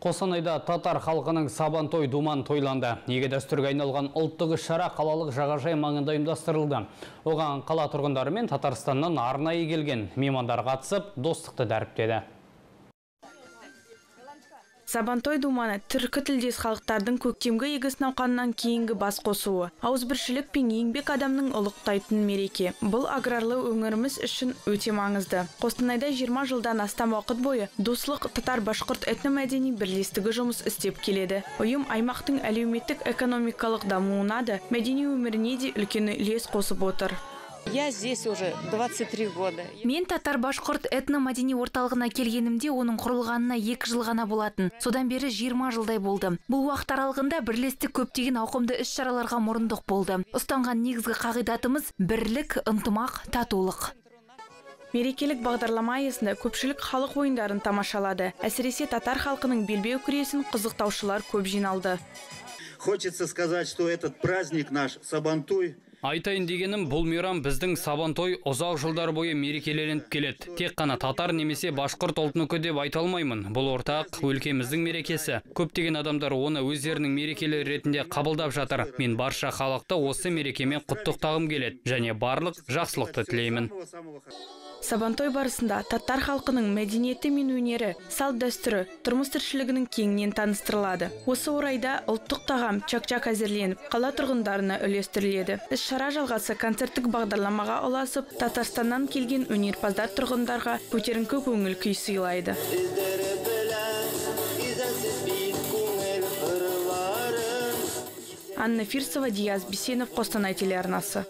Қостанайда татар халқының сабантой думан тойланды. Неге дәстүрге айналған ұлттық іс-шара қалалық жағажай маңында ұйымдастырылды. Оған қала тұрғындары мен Татарстаннан арнайы келген меймандар қатысып, достықты дәріптеді. Сабантой думаны түркі тілдес халықтардың көктемгі егіс науқанынан кейінгі бас қосуы. Ауызбіршілік пен еңбек адамның ұлықтайтын мереке. Бұл аграрлы өңіріміз үшін өте маңызды. Қостанайда 20 жылдан астам уақыт бойы достылық татар башқұрт этномәдени бірлестігі жұмыс істеп келеді. Ұйым аймақтың әлеуметтік экономикалық дамуына да, мәдени өміріне де үлкен үлес қосып отыр. Я здесь уже 23 года. Мен татар башқұрт этномәдени орталығына келгенімде оның құрылғанына екі жыл ғана болатын. Содан бері 20 жылдай болды. Бұл уақыт аралығында бірлестік көптеген ауқымды іс-шараларға мұрындық болды. Ұстанған негізгі қағидатымыз бірлік, ынтымақ, татулық. Мерекелік бағдарлама аясында көпшілік халық ойындарын тамашалады. Әсіресе татар халқының белбеу күресін қызықтаушылар көп жиналды. Хочется сказать, что этот праздник наш Сабантуй Айтайын дегенім бұл мейрам біздің сабантой ұзақ жылдар бойы мерекеленіп келеді. Тек қана татар немесе башқұрт ұлтынікі деп айта алмаймын. Бұл ортақ өлкеміздің мерекесі. Көптеген адамдар оны өздерінің мерекелері ретінде қабылдап жатыр. Мен барша халықты осы мерекемен құттықтағым келеді және барлық жақсылықты тілеймін. Сабантой барысында татар халқының мәдениеті мен өнері, салт дәстүрі, тұрмыс тіршілігінің кеңінен таныстырылады. Осы орайда ұлттық тағам чак-чак әзірленіп, қала тұрғындарына үлестіріледі. Іс-шара жалғасы концерттік бағдарламаға ұласып, Татарстаннан келген өнерпаздар тұрғындарға көтеріңкі көңіл күй сыйлайды. Анна Фирсова, Диаз Бесенов, Қостанай телеарнасы.